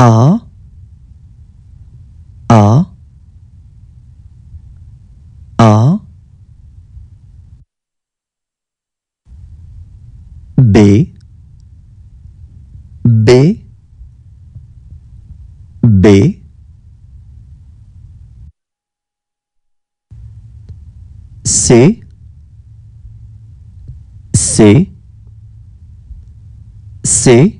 A A A. B B B. C C C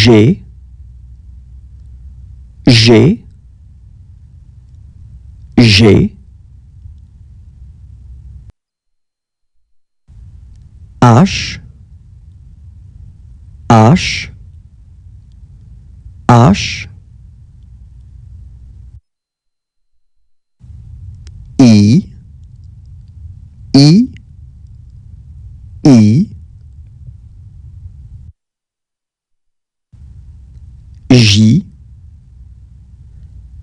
G G G. H H H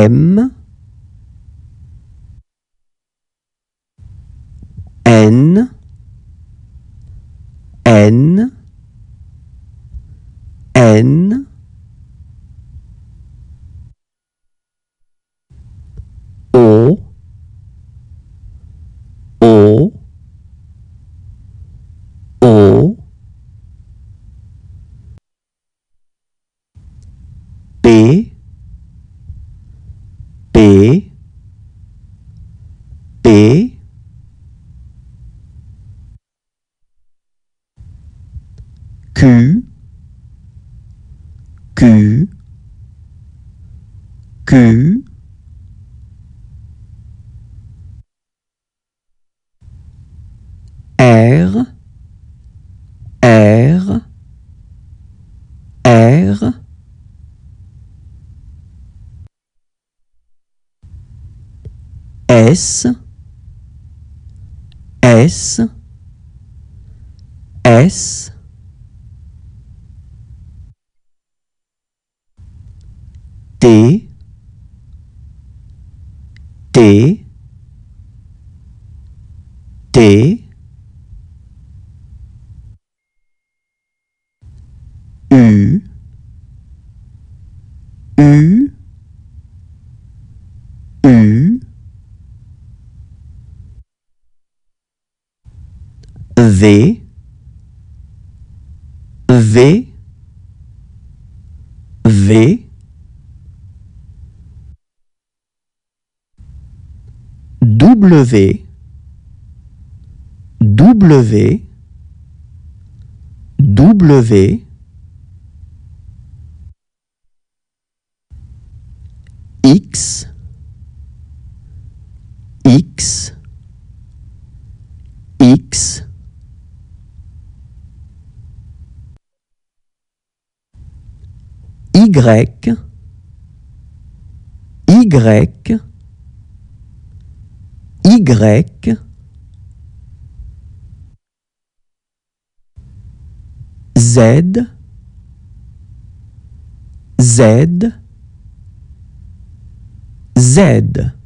M. N. N. N P P Q Q Q R R R S S S. T T T V V V. W W W. X X X Y Y Y Z Z Z